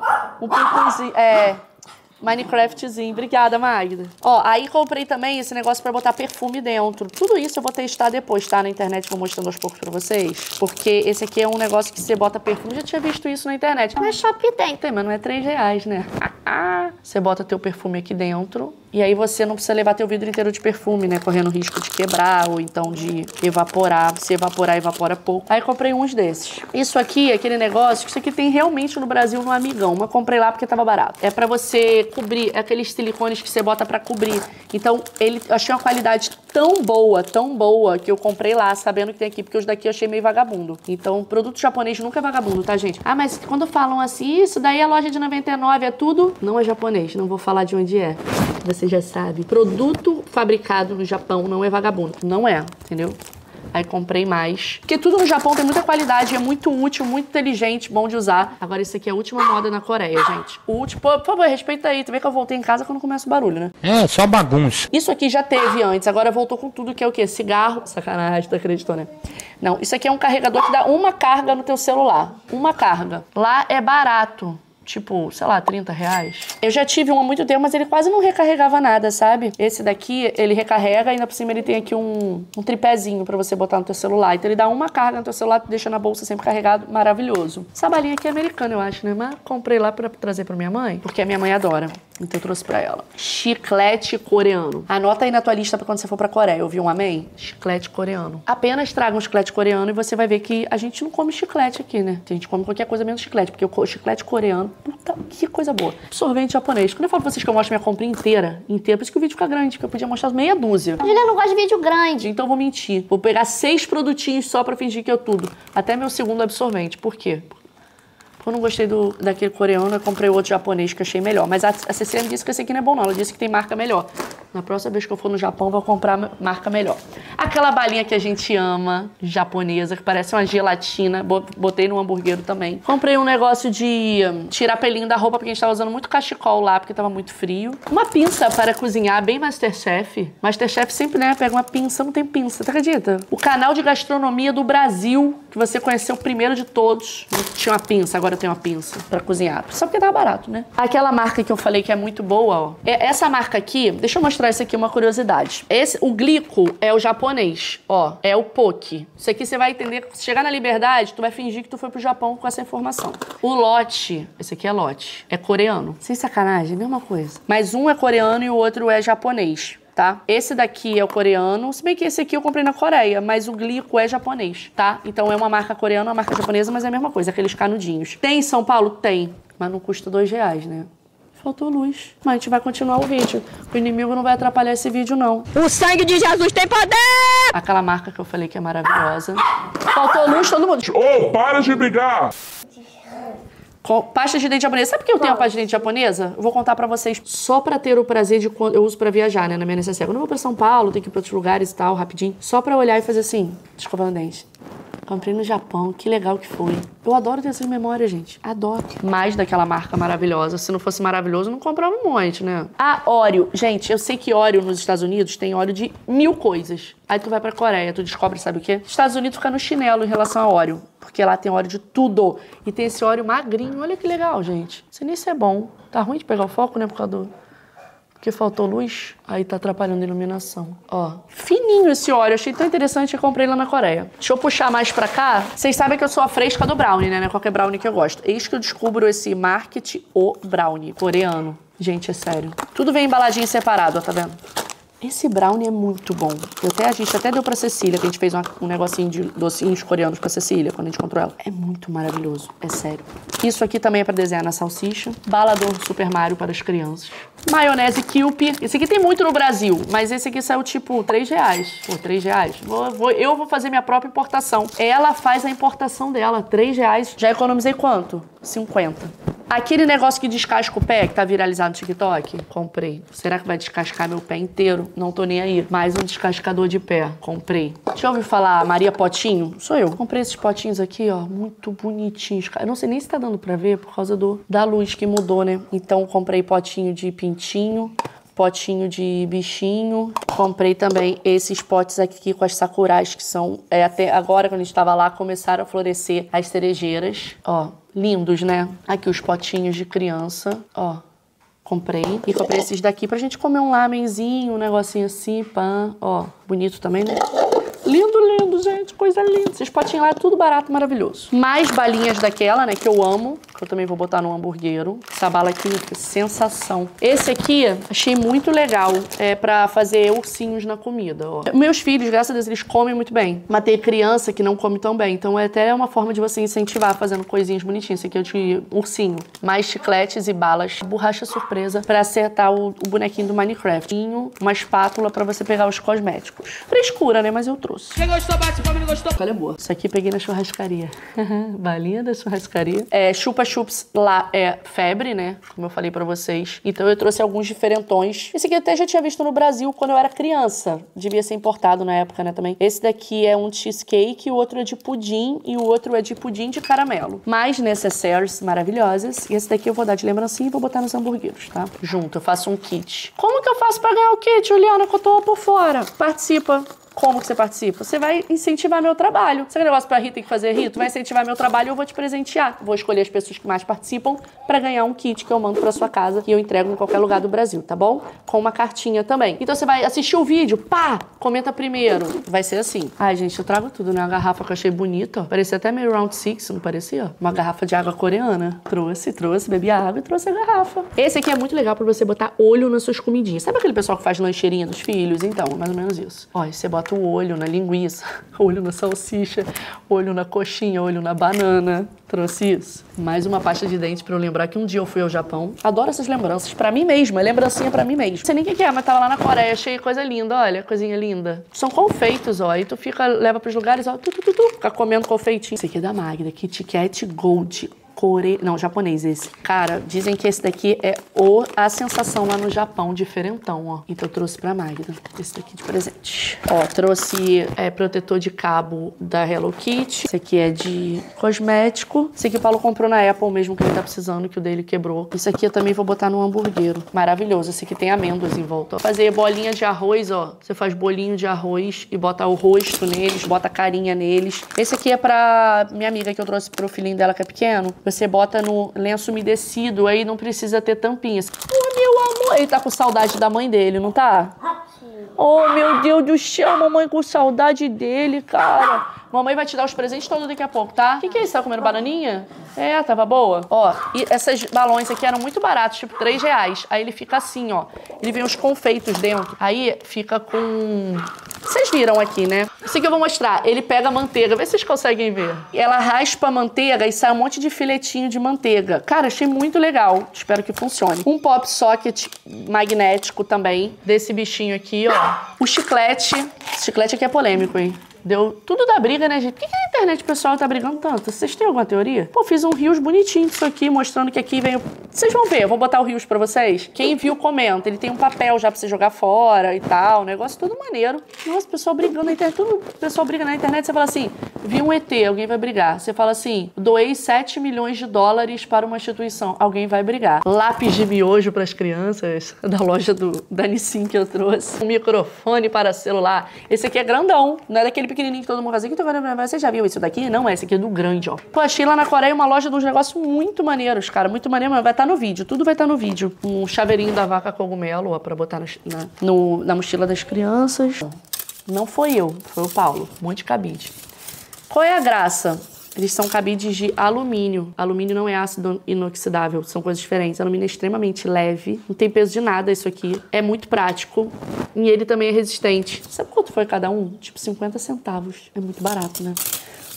Um poucozinho. É. Minecraftzinho. Obrigada, Magda. Ó, aí comprei também esse negócio pra botar perfume dentro. Tudo isso eu vou testar depois, tá? Na internet, vou mostrando aos poucos pra vocês. Porque esse aqui é um negócio que você bota perfume. Já tinha visto isso na internet. Mas Shopee tem. Tem, mas não é 3 reais, né? você bota teu perfume aqui dentro e aí você não precisa levar teu vidro inteiro de perfume, né? Correndo risco de quebrar ou então de evaporar. Se evaporar, evapora pouco. Aí comprei uns desses. Isso aqui, aquele negócio, isso aqui tem realmente no Brasil no Amigão. Mas comprei lá porque tava barato. É para você cobrir, é aqueles silicones que você bota para cobrir. Então, ele, eu achei uma qualidade tão boa, tão boa, que eu comprei lá, sabendo que tem aqui, porque os daqui eu achei meio vagabundo. Então, produto japonês nunca é vagabundo, tá, gente? Ah, mas quando falam assim, isso daí é loja de 99, é tudo, não é japonês. Não vou falar de onde é. Você já sabe. Produto fabricado no Japão não é vagabundo. Não é, entendeu? Aí comprei mais. Porque tudo no Japão tem muita qualidade, é muito útil, muito inteligente, bom de usar. Agora, isso aqui é a última moda na Coreia, gente. O último. Pô, por favor, respeita aí. Vê que eu voltei em casa quando começa o barulho, né? É, só bagunça. Isso aqui já teve antes, agora voltou com tudo, que é o quê? Cigarro. Sacanagem, tu acreditou, né? Não, isso aqui é um carregador que dá uma carga no teu celular. Uma carga. Lá é barato tipo, sei lá, 30 reais. Eu já tive um há muito tempo, mas ele quase não recarregava nada, sabe? Esse daqui, ele recarrega ainda por cima ele tem aqui um, um tripézinho para você botar no teu celular. Então ele dá uma carga no teu celular, deixa na bolsa sempre carregado, maravilhoso. Essa balinha aqui é americana, eu acho, né? Mas comprei lá para trazer para minha mãe, porque a minha mãe adora. Então eu trouxe pra ela. Chiclete coreano. Anota aí na tua lista pra quando você for pra Coreia. Eu vi um amém? Chiclete coreano. Apenas traga um chiclete coreano e você vai ver que a gente não come chiclete aqui, né? A gente come qualquer coisa menos chiclete. Porque o chiclete coreano, puta, que coisa boa. Sorvete japonês. Quando eu falo pra vocês que eu mostro minha compra inteira, inteira, por isso que o vídeo fica grande, que eu podia mostrar meia dúzia. Julia não gosta de vídeo grande. Então eu vou mentir. Vou pegar seis produtinhos só pra fingir que é tudo. Até meu segundo absorvente. Por quê? Eu não gostei do, daquele coreano, eu comprei outro japonês que achei melhor. Mas a, a Cecília me disse que esse aqui não é bom, não. Ela disse que tem marca melhor. Na próxima vez que eu for no Japão, vou comprar marca melhor. Aquela balinha que a gente ama, japonesa, que parece uma gelatina. Botei no hambúrguer também. Comprei um negócio de hum, tirar pelinho da roupa, porque a gente tava usando muito cachecol lá, porque tava muito frio. Uma pinça para cozinhar, bem Masterchef. Masterchef sempre, né, pega uma pinça, não tem pinça, tu acredita? O canal de gastronomia do Brasil, que você conheceu primeiro de todos, tinha uma pinça, agora tem uma pinça para cozinhar. Só porque tava barato, né? Aquela marca que eu falei que é muito boa, ó. É essa marca aqui, deixa eu mostrar mostrar isso aqui uma curiosidade. Esse, o glico é o japonês, ó, é o poke. Isso aqui você vai entender, se chegar na liberdade, tu vai fingir que tu foi pro Japão com essa informação. O lote, esse aqui é lote, é coreano. Sem sacanagem, mesma coisa. Mas um é coreano e o outro é japonês tá? Esse daqui é o coreano, se bem que esse aqui eu comprei na Coreia, mas o glico é japonês, tá? Então é uma marca coreana, uma marca japonesa, mas é a mesma coisa, aqueles canudinhos. Tem em São Paulo? Tem, mas não custa dois reais, né? Faltou luz. Mas a gente vai continuar o vídeo. O inimigo não vai atrapalhar esse vídeo, não. O sangue de Jesus tem poder! Aquela marca que eu falei que é maravilhosa. Faltou luz, todo mundo. Ô, oh, para de brigar! Com pasta de dente japonesa. Sabe por que eu tenho a pasta de dente japonesa? Eu vou contar pra vocês só pra ter o prazer de quando eu uso pra viajar, né? Na minha necessidade. Quando eu vou pra São Paulo, tenho que ir pra outros lugares e tal, rapidinho. Só pra olhar e fazer assim, escovando dente. Comprei no Japão, que legal que foi. Eu adoro ter essas memórias, gente. Adoro. Mais daquela marca maravilhosa. Se não fosse maravilhoso, não comprava um monte, né? Ah, óleo. Gente, eu sei que óleo nos Estados Unidos tem óleo de mil coisas. Aí tu vai pra Coreia, tu descobre, sabe o quê? Estados Unidos fica no chinelo em relação a óleo. Porque lá tem óleo de tudo. E tem esse óleo magrinho. Olha que legal, gente. Sei nem se é bom. Tá ruim de pegar o foco, né? Por causa do porque faltou luz, aí tá atrapalhando a iluminação. Ó, fininho esse óleo, achei tão interessante que comprei lá na Coreia. Deixa eu puxar mais pra cá. Vocês sabem que eu sou a fresca do brownie, né? Qualquer brownie que eu gosto. Eis que eu descubro esse Market O Brownie, coreano. Gente, é sério. Tudo vem embaladinho separado, ó, tá vendo? Esse brownie é muito bom. Eu até, a gente até deu pra Cecília, que a gente fez uma, um negocinho de docinhos coreanos pra Cecília, quando a gente encontrou ela. É muito maravilhoso, é sério. Isso aqui também é pra desenhar na salsicha. Balador Super Mario para as crianças. Maionese Kewpie. Esse aqui tem muito no Brasil, mas esse aqui saiu tipo 3 reais. Pô, 3 reais. Vou, vou, eu vou fazer minha própria importação. Ela faz a importação dela, 3 reais. Já economizei quanto? 50. Aquele negócio que descasca o pé, que tá viralizado no TikTok, comprei. Será que vai descascar meu pé inteiro? Não tô nem aí. Mais um descascador de pé, comprei. Deixa eu ouvir falar Maria Potinho? Sou eu. Comprei esses potinhos aqui, ó, muito bonitinhos. Eu não sei nem se tá dando pra ver por causa do, da luz que mudou, né? Então comprei potinho de pintinho, potinho de bichinho. Comprei também esses potes aqui com as sakurais, que são... É, até agora, quando a gente tava lá, começaram a florescer as cerejeiras. Ó, lindos, né? Aqui os potinhos de criança, ó. Comprei. E comprei esses daqui pra gente comer um lamenzinho, um negocinho assim, pã. Ó, bonito também, né? Lindo, lindo, gente. Coisa linda. Esses potinhos lá é tudo barato, maravilhoso. Mais balinhas daquela, né, que eu amo. Que eu também vou botar no hambúrguer. Essa bala aqui, sensação. Esse aqui, achei muito legal. É pra fazer ursinhos na comida, ó. Meus filhos, graças a Deus, eles comem muito bem. Mas tem criança que não come tão bem. Então é até uma forma de você incentivar fazendo coisinhas bonitinhas. Esse aqui é de ursinho. Mais chicletes e balas. Borracha surpresa pra acertar o, o bonequinho do Minecraft. Uma espátula pra você pegar os cosméticos. Frescura, né? Mas eu trouxe. Quem gostou, bate palma, não gostou. Olha boa. Isso aqui peguei na churrascaria. Balinha da churrascaria. É, chupa chupa-chups lá é febre, né? Como eu falei pra vocês. Então eu trouxe alguns diferentões. Esse aqui eu até já tinha visto no Brasil quando eu era criança. Devia ser importado na época, né, também. Esse daqui é um cheesecake, o outro é de pudim e o outro é de pudim de caramelo. Mais necessaires maravilhosas. E esse daqui eu vou dar de lembrancinha e vou botar nos hambúrgueres, tá? Junto, eu faço um kit. Como que eu faço pra ganhar o kit, Juliana, que eu tô por fora? Participa como que você participa? Você vai incentivar meu trabalho. Se é negócio pra Rita tem que fazer Rito, vai incentivar meu trabalho eu vou te presentear. Vou escolher as pessoas que mais participam para ganhar um kit que eu mando pra sua casa e eu entrego em qualquer lugar do Brasil, tá bom? Com uma cartinha também. Então você vai assistir o vídeo, pá, comenta primeiro. Vai ser assim. Ai, gente, eu trago tudo, né? Uma garrafa que eu achei bonita, ó. Parecia até meio round six, não parecia? Uma garrafa de água coreana. Trouxe, trouxe, bebi a água e trouxe a garrafa. Esse aqui é muito legal pra você botar olho nas suas comidinhas. Sabe aquele pessoal que faz lancheirinha dos filhos? Então, é mais ou menos isso. Ó, você bota o olho na linguiça, olho na salsicha, olho na coxinha, olho na banana. Trouxe isso. Mais uma pasta de dente pra eu lembrar que um dia eu fui ao Japão. Adoro essas lembranças. Pra mim mesma, é lembrancinha pra mim mesma. Sei nem o que é, mas tava lá na Coreia, achei coisa linda, olha, coisinha linda. São confeitos, ó. E tu fica, leva pros lugares, ó, tu, tu, tu, tu, fica comendo confeitinho. Esse aqui é da Magda, Kit Kat Gold core... Não, japonês esse. Cara, dizem que esse daqui é o... a sensação lá no Japão, diferentão, ó. Então eu trouxe pra Magda esse daqui de presente. Ó, trouxe é, protetor de cabo da Hello Kitty. Esse aqui é de cosmético. Esse aqui o Paulo comprou na Apple mesmo, que ele tá precisando, que o dele quebrou. Esse aqui eu também vou botar no hambúrguero. Maravilhoso. Esse aqui tem amêndoas em volta. Ó. Fazer bolinha de arroz, ó. Você faz bolinho de arroz e bota o rosto neles, bota a carinha neles. Esse aqui é pra minha amiga que eu trouxe pro filhinho dela que é pequeno. Você bota no lenço umedecido, aí não precisa ter tampinhas. Oh, meu amor, ele tá com saudade da mãe dele, não tá? Oh, meu Deus do céu, mamãe com saudade dele, cara. Mamãe vai te dar os presentes todos daqui a pouco, tá? O que, que é isso? Tá comendo bananinha? É, tava boa. Ó, e esses balões aqui eram muito baratos, tipo 3 reais. Aí ele fica assim, ó. Ele vem uns confeitos dentro. Aí fica com... Vocês viram aqui, né? Isso aqui eu vou mostrar. Ele pega a manteiga. Vê se vocês conseguem ver. Ela raspa a manteiga e sai um monte de filetinho de manteiga. Cara, achei muito legal. Espero que funcione. Um pop socket magnético também. Desse bichinho aqui, ó. O chiclete. Chiclete aqui é polêmico, hein? Deu tudo da briga, né, gente? Por que, que internet pessoal tá brigando tanto? Vocês têm alguma teoria? Pô, fiz um rios bonitinho disso aqui, mostrando que aqui vem. Vocês vão ver, eu vou botar o rios pra vocês. Quem viu, comenta. Ele tem um papel já pra você jogar fora e tal. Negócio tudo maneiro. Nossa, o pessoal brigando na internet. Tudo o pessoal briga na internet. Você fala assim, vi um ET, alguém vai brigar. Você fala assim, doei 7 milhões de dólares para uma instituição. Alguém vai brigar. Lápis de miojo pras crianças, da loja do, da Nissin que eu trouxe. Um microfone para celular. Esse aqui é grandão, não é daquele pequenininho que todo mundo faz aqui. Você já viu isso daqui? Não, é esse aqui é do grande, ó. Pô, achei lá na Coreia uma loja de uns negócios muito maneiros, cara. Muito maneiro, mas vai estar no vídeo. Tudo vai estar no vídeo. Um chaveirinho da vaca cogumelo, ó, pra botar na, na, no, na mochila das crianças. Não foi eu, foi o Paulo. Um monte de cabide. Qual é a graça? Eles são cabides de alumínio. Alumínio não é ácido inoxidável, são coisas diferentes. Alumínio é extremamente leve, não tem peso de nada isso aqui. É muito prático e ele também é resistente. Sabe quanto foi cada um? Tipo 50 centavos. É muito barato, né?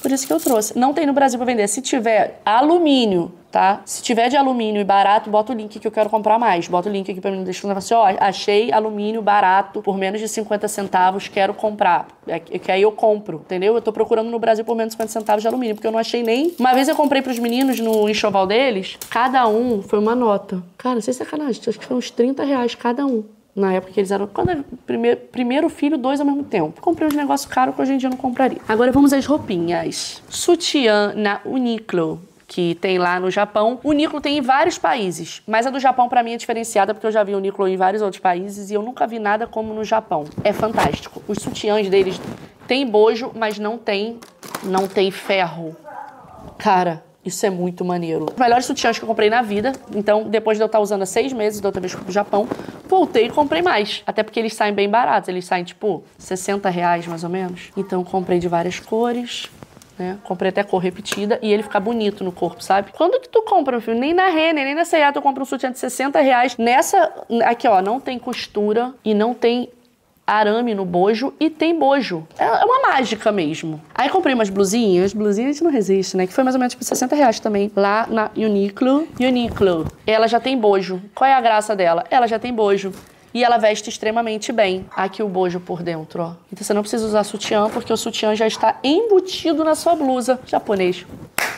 Por isso que eu trouxe. Não tem no Brasil para vender. Se tiver alumínio, tá? Se tiver de alumínio e barato, bota o link que eu quero comprar mais. Bota o link aqui para mim, eu falar assim, ó, achei alumínio barato por menos de 50 centavos, quero comprar. É que aí eu compro, entendeu? Eu tô procurando no Brasil por menos de 50 centavos de alumínio, porque eu não achei nem. Uma vez eu comprei pros meninos no enxoval deles, cada um foi uma nota. Cara, sem sacanagem, acho que foi uns 30 reais cada um. Na época que eles eram. Quando era primeiro, primeiro filho, dois ao mesmo tempo. Comprei uns negócios caros que hoje em dia eu não compraria. Agora vamos às roupinhas. Sutiã na Uniqlo que tem lá no Japão. O Uniqlo tem em vários países, mas a do Japão para mim é diferenciada porque eu já vi o Uniqlo em vários outros países e eu nunca vi nada como no Japão. É fantástico. Os sutiãs deles têm bojo, mas não tem não tem ferro. Cara, isso é muito maneiro. Os melhores sutiãs que eu comprei na vida. Então, depois de eu estar usando há seis meses, da outra vez pro Japão, voltei e comprei mais. Até porque eles saem bem baratos. Eles saem, tipo, 60 reais, mais ou menos. Então, comprei de várias cores. Né? Comprei até cor repetida e ele fica bonito no corpo, sabe? Quando que tu compra, meu filho? Nem na Renner, nem na C&A tu compra um sutiã de 60 reais. Nessa, aqui ó, não tem costura e não tem arame no bojo e tem bojo. É uma mágica mesmo. Aí comprei umas blusinhas, blusinhas a gente não resiste, né? Que foi mais ou menos tipo 60 reais também, lá na Uniqlo. Uniqlo. Ela já tem bojo. Qual é a graça dela? Ela já tem bojo. E ela veste extremamente bem. Aqui o bojo por dentro, ó. Então você não precisa usar sutiã, porque o sutiã já está embutido na sua blusa. Japonês.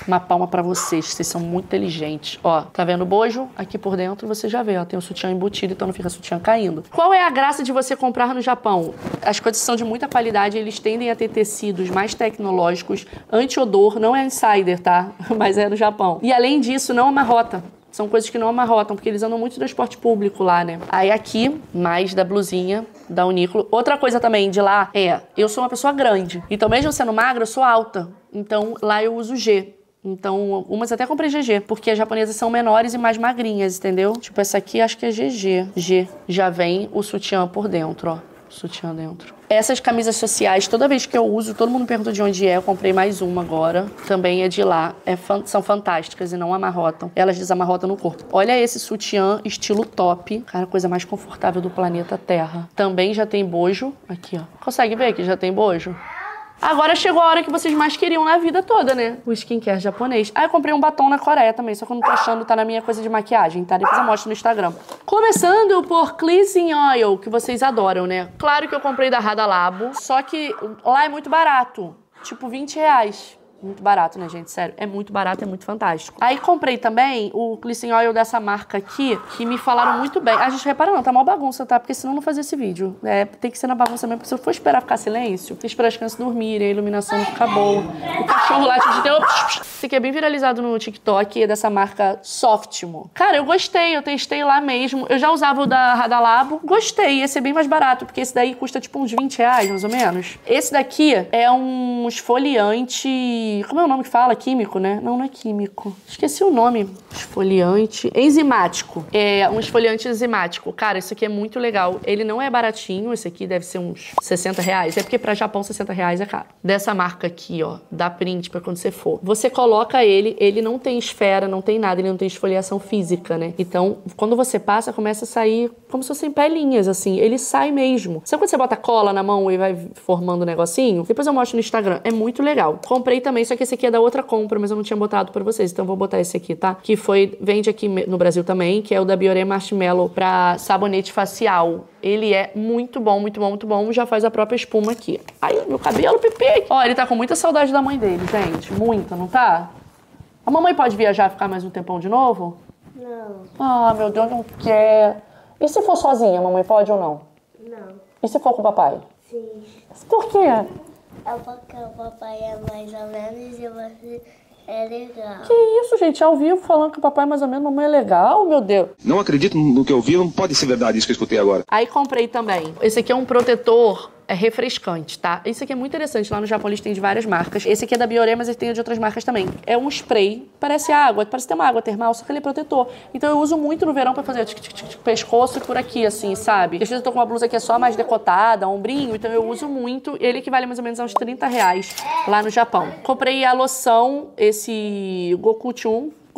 Uma palma pra vocês, vocês são muito inteligentes. Ó, tá vendo o bojo? Aqui por dentro você já vê, ó, tem o sutiã embutido, então não fica sutiã caindo. Qual é a graça de você comprar no Japão? As coisas são de muita qualidade, eles tendem a ter tecidos mais tecnológicos, anti-odor, não é insider, tá? Mas é no Japão. E além disso, não amarrota. São coisas que não amarrotam, porque eles andam muito no transporte público lá, né? Aí aqui, mais da blusinha da Uníqulo. Outra coisa também de lá é, eu sou uma pessoa grande. Então, mesmo sendo magra, eu sou alta. Então, lá eu uso G. Então, algumas até comprei GG, porque as japonesas são menores e mais magrinhas, entendeu? Tipo, essa aqui acho que é GG. G. Já vem o sutiã por dentro, ó. Sutiã dentro. Essas camisas sociais, toda vez que eu uso, todo mundo pergunta de onde é. Eu comprei mais uma agora. Também é de lá. É fan- são fantásticas e não amarrotam. Elas desamarrotam no corpo. Olha esse sutiã estilo top. Cara, coisa mais confortável do planeta Terra. Também já tem bojo. Aqui, ó. Consegue ver que já tem bojo? Agora chegou a hora que vocês mais queriam na vida toda, né? O skincare japonês. Ah, eu comprei um batom na Coreia também, só que eu não tô achando, tá na minha coisa de maquiagem, tá? Depois eu mostro no Instagram. Começando por Cleansing Oil, que vocês adoram, né? Claro que eu comprei da Rada Labo, só que lá é muito barato. Tipo, 20 reais. Muito barato, né, gente? Sério, é muito barato, é muito fantástico. Aí comprei também o Cleansing Oil dessa marca aqui, que me falaram muito bem. A gente repara não, tá mal bagunça, tá? Porque senão não fazia esse vídeo. É, tem que ser na bagunça mesmo, porque se eu for esperar ficar silêncio, esperar as crianças dormirem, a iluminação não ficar boa. O cachorro lá te deu... Esse aqui é bem viralizado no TikTok, é dessa marca Softmo. Cara, eu gostei, eu testei lá mesmo. Eu já usava o da Radalabo, gostei. Esse é bem mais barato, porque esse daí custa tipo uns 20 reais, mais ou menos. Esse daqui é um esfoliante... Como é o nome que fala? Químico, né? Não, não é químico. Esqueci o nome. Esfoliante... Enzimático. É um esfoliante enzimático. Cara, esse aqui é muito legal. Ele não é baratinho, esse aqui deve ser uns 60 reais. É porque pra Japão 60 reais é caro. Dessa marca aqui, ó, da Print, pra quando você for. Você coloca ele, ele não tem esfera, não tem nada, ele não tem esfoliação física, né? Então, quando você passa, começa a sair como se fossem pelinhas, assim. Ele sai mesmo. Sabe quando você bota cola na mão e vai formando um negocinho? Depois eu mostro no Instagram. É muito legal. Comprei também, só que esse aqui é da outra compra, mas eu não tinha botado pra vocês. Então vou botar esse aqui, tá? Que foi, vende aqui no Brasil também, que é o da Bioré Marshmallow pra sabonete facial. Ele é muito bom, muito bom, muito bom. Já faz a própria espuma aqui. Ai, meu cabelo, Pipi! Ó, ele tá com muita saudade da mãe dele, gente. Muita, não tá? A mamãe pode viajar e ficar mais um tempão de novo? Não, Ah, meu Deus, não quer. E se for sozinha, mamãe pode ou não? não. E se for com o papai? Sim. Por quê? É porque o papai é mais ou menos e você é legal. Que isso, gente? Ao vivo falando que o papai mais ou menos, mamãe é legal, meu Deus. Não acredito no que eu vi, não pode ser verdade isso que eu escutei agora. Aí comprei também. Esse aqui é um protetor é refrescante, tá? Isso aqui é muito interessante. Lá no Japão eles têm de várias marcas. Esse aqui é da Bioré, mas ele tem de outras marcas também. É um spray, parece água, parece ter uma água termal, só que ele é protetor. Então eu uso muito no verão pra fazer tic, tic, tic, pescoço e por aqui, assim, sabe? Às vezes eu tô com uma blusa que é só mais decotada, ombrinho, então eu uso muito. Ele equivale mais ou menos uns 30 reais lá no Japão. Comprei a loção, esse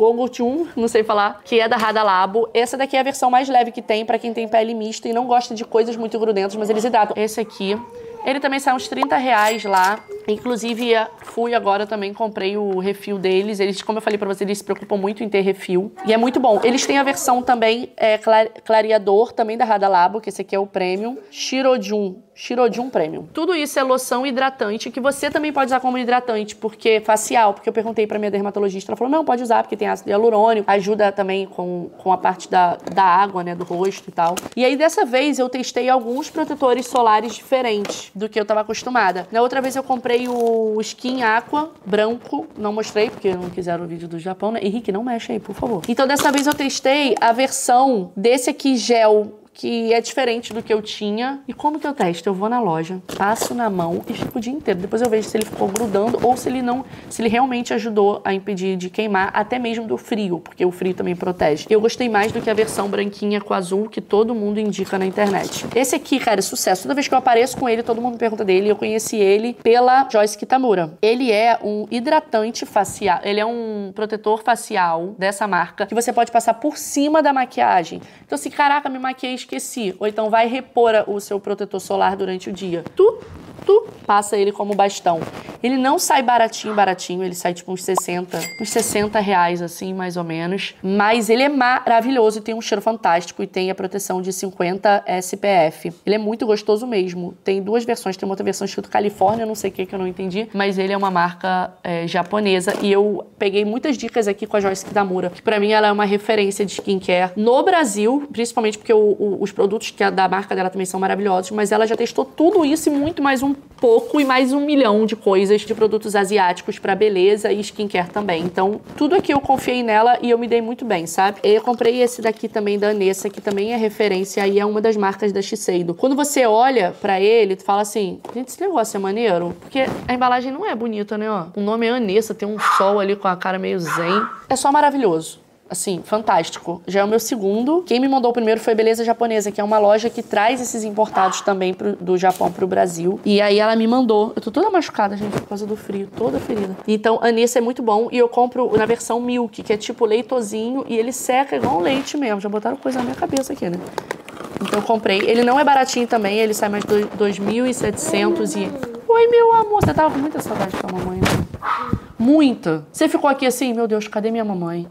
Gokuchun, Gogochun, não sei falar, que é da Rada Labo. Essa daqui é a versão mais leve que tem pra quem tem pele mista e não gosta de coisas muito grudentas, mas eles hidratam. Esse aqui, ele também sai uns 30 reais lá. Inclusive, fui agora também, comprei o refil deles. Eles, como eu falei pra vocês, eles se preocupam muito em ter refil. E é muito bom. Eles têm a versão também é, clar- clareador, também da Rada Labo, que esse aqui é o Premium. Shirojun. Shirojun Premium. Tudo isso é loção hidratante, que você também pode usar como hidratante, porque facial, porque eu perguntei pra minha dermatologista, ela falou, não, pode usar, porque tem ácido hialurônico, ajuda também com, com a parte da, da água, né, do rosto e tal. E aí, dessa vez, eu testei alguns protetores solares diferentes do que eu tava acostumada. Na outra vez, eu comprei o Skin Aqua branco, não mostrei, porque não quiseram o vídeo do Japão, né? Henrique, não mexe aí, por favor. Então, dessa vez, eu testei a versão desse aqui gel que é diferente do que eu tinha. E como que eu testo? Eu vou na loja, passo na mão e fico o dia inteiro. Depois eu vejo se ele ficou grudando ou se ele não, se ele realmente ajudou a impedir de queimar, até mesmo do frio, porque o frio também protege. Eu gostei mais do que a versão branquinha com azul que todo mundo indica na internet. Esse aqui, cara, é sucesso. Toda vez que eu apareço com ele, todo mundo pergunta dele. Eu conheci ele pela Joyce Kitamura. Ele é um hidratante facial, ele é um protetor facial dessa marca que você pode passar por cima da maquiagem. Então, assim, caraca, me maquiei esqueci. Ou então vai repor o seu protetor solar durante o dia. Tu, passa ele como bastão. Ele não sai baratinho, baratinho, ele sai tipo uns 60, uns 60 reais, assim, mais ou menos. Mas ele é maravilhoso e tem um cheiro fantástico e tem a proteção de 50 SPF. Ele é muito gostoso mesmo. Tem duas versões, tem uma outra versão escrito Califórnia, não sei o que que eu não entendi, mas ele é uma marca é, japonesa e eu peguei muitas dicas aqui com a Joyce Kidamura, que pra mim ela é uma referência de skincare no Brasil, principalmente porque o, o, os produtos que é da marca dela também são maravilhosos, mas ela já testou tudo isso e muito mais um pouco e mais um milhão de coisas de produtos asiáticos para beleza e skincare também. Então, tudo aqui eu confiei nela e eu me dei muito bem, sabe? Eu comprei esse daqui também da Anessa, que também é referência e é uma das marcas da Shiseido. Quando você olha para ele, tu fala assim: gente, esse negócio é maneiro? Porque a embalagem não é bonita, né? Ó, o nome é Anessa, tem um sol ali com a cara meio zen. É só maravilhoso. Assim, fantástico. Já é o meu segundo. Quem me mandou o primeiro foi Beleza Japonesa, que é uma loja que traz esses importados também pro, do Japão pro Brasil. E aí ela me mandou. Eu tô toda machucada, gente, por causa do frio, toda ferida. Então, Anissa é muito bom. E eu compro na versão Milk, que é tipo leitozinho e ele seca igual um leite mesmo. Já botaram coisa na minha cabeça aqui, né? Então eu comprei. Ele não é baratinho também, ele sai mais de 2.700 e... Oi, meu amor, você tava com muita saudade da mamãe, né? Muita. Você ficou aqui assim, meu Deus, cadê minha mamãe?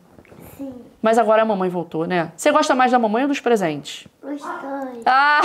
Mas agora a mamãe voltou, né? Você gosta mais da mamãe ou dos presentes? os dois. Ah!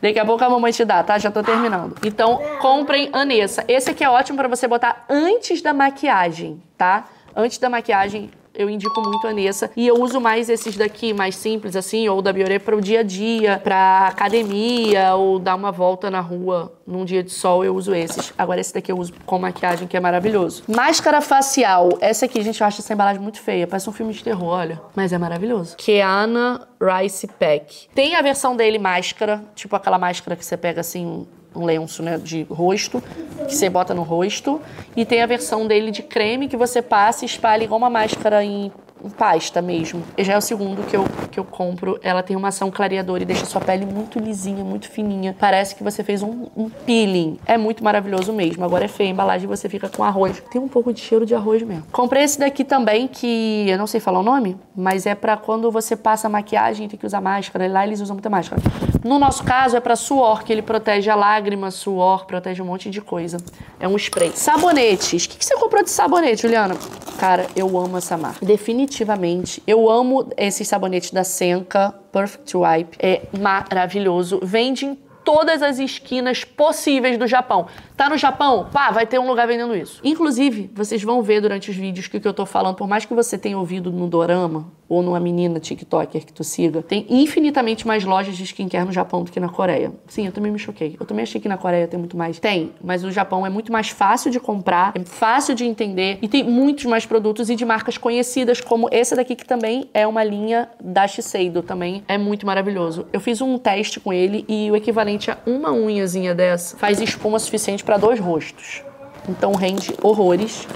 Daqui a pouco a mamãe te dá, tá? Já tô terminando. Então, comprem Anessa. Esse aqui é ótimo pra você botar antes da maquiagem, tá? Antes da maquiagem, eu indico muito a Anessa. E eu uso mais esses daqui, mais simples, assim, ou da Bioré para o dia a dia, pra academia, ou dar uma volta na rua num dia de sol, eu uso esses. Agora, esse daqui eu uso com maquiagem, que é maravilhoso. Máscara facial. Essa aqui, gente, eu acho essa embalagem muito feia. Parece um filme de terror, olha. Mas é maravilhoso. Keana Rice Pack. Tem a versão dele máscara, tipo aquela máscara que você pega assim, um lenço né, de rosto, que você bota no rosto. E tem a versão dele de creme que você passa e espalha igual uma máscara em pasta mesmo. E já é o segundo que eu, que eu compro. Ela tem uma ação clareadora e deixa sua pele muito lisinha, muito fininha. Parece que você fez um, um peeling. É muito maravilhoso mesmo. Agora é feia a embalagem e você fica com arroz. Tem um pouco de cheiro de arroz mesmo. Comprei esse daqui também, que eu não sei falar o nome, mas é pra quando você passa maquiagem e tem que usar máscara. Lá eles usam muita máscara. No nosso caso é pra suor, que ele protege a lágrima, suor, protege um monte de coisa. É um spray. Sabonetes. O que, que você comprou de sabonete, Juliana? Cara, eu amo essa marca. Definitivamente. Eu amo esses sabonetes da Senka, Perfect Wipe. É maravilhoso. Vende em todas as esquinas possíveis do Japão. Tá no Japão? Pá, vai ter um lugar vendendo isso. Inclusive, vocês vão ver durante os vídeos que o que eu tô falando, por mais que você tenha ouvido no Dorama ou numa menina TikToker que tu siga, tem infinitamente mais lojas de skincare no Japão do que na Coreia. Sim, eu também me choquei. Eu também achei que na Coreia tem muito mais. Tem, mas o Japão é muito mais fácil de comprar, é fácil de entender e tem muitos mais produtos e de marcas conhecidas, como esse daqui que também é uma linha da Shiseido, também é muito maravilhoso. Eu fiz um teste com ele e o equivalente a uma unhazinha dessa faz espuma suficiente para dois rostos. Então rende horrores.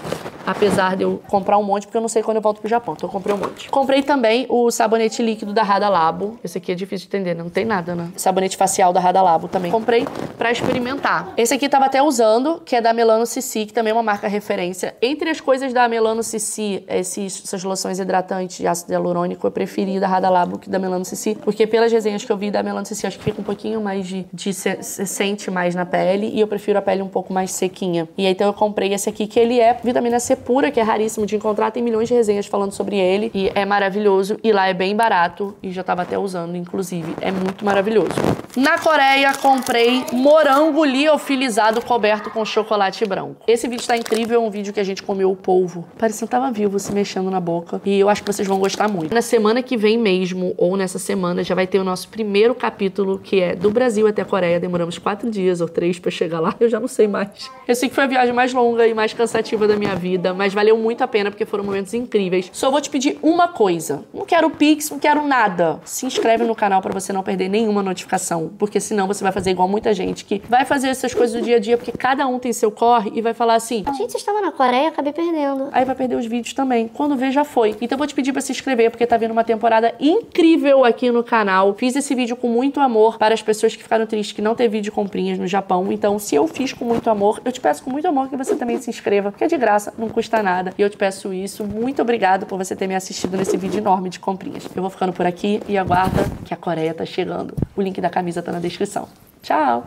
Apesar de eu comprar um monte, porque eu não sei quando eu volto pro Japão. Então eu comprei um monte. Comprei também o sabonete líquido da Rada Labo. Esse aqui é difícil de entender, né? não tem nada, né? Sabonete facial da Rada Labo também. Comprei pra experimentar. Esse aqui tava até usando, que é da Melano Cici, que também é uma marca referência. Entre as coisas da Melano Cici, esses, essas loções hidratantes de ácido hialurônico, eu preferi da Rada Labo que da Melano Cici, porque pelas resenhas que eu vi da Melano Cici, acho que fica um pouquinho mais de, de se, se sente mais na pele e eu prefiro a pele um pouco mais sequinha. E aí, então eu comprei esse aqui, que ele é vitamina C pura, que é raríssimo de encontrar, tem milhões de resenhas falando sobre ele e é maravilhoso e lá é bem barato e já tava até usando, inclusive, é muito maravilhoso. Na Coreia, comprei morango liofilizado coberto com chocolate branco. Esse vídeo tá incrível, é um vídeo que a gente comeu o polvo. Parecendo que tava vivo, se mexendo na boca. E eu acho que vocês vão gostar muito. Na semana que vem mesmo, ou nessa semana, já vai ter o nosso primeiro capítulo, que é do Brasil até a Coreia. Demoramos quatro dias ou três pra chegar lá. Eu já não sei mais. Eu sei que foi a viagem mais longa e mais cansativa da minha vida, mas valeu muito a pena porque foram momentos incríveis. Só vou te pedir uma coisa. Não quero Pix, não quero nada. Se inscreve no canal pra você não perder nenhuma notificação, porque senão você vai fazer igual muita gente que vai fazer essas coisas do dia a dia, porque cada um tem seu corre e vai falar assim: Gente, vocês estavam na Coreia, acabei perdendo. Aí vai perder os vídeos também. Quando vê, já foi. Então eu vou te pedir pra se inscrever, porque tá vindo uma temporada incrível aqui no canal. Fiz esse vídeo com muito amor para as pessoas que ficaram tristes que não tem vídeo de comprinhas no Japão. Então, se eu fiz com muito amor, eu te peço com muito amor que você também se inscreva, porque é de graça, não custa nada. E eu te peço isso. Muito obrigado por você ter me assistido nesse vídeo enorme de comprinhas. Eu vou ficando por aqui e aguarda que a Coreia tá chegando. O link da camisa tá na descrição. Tchau!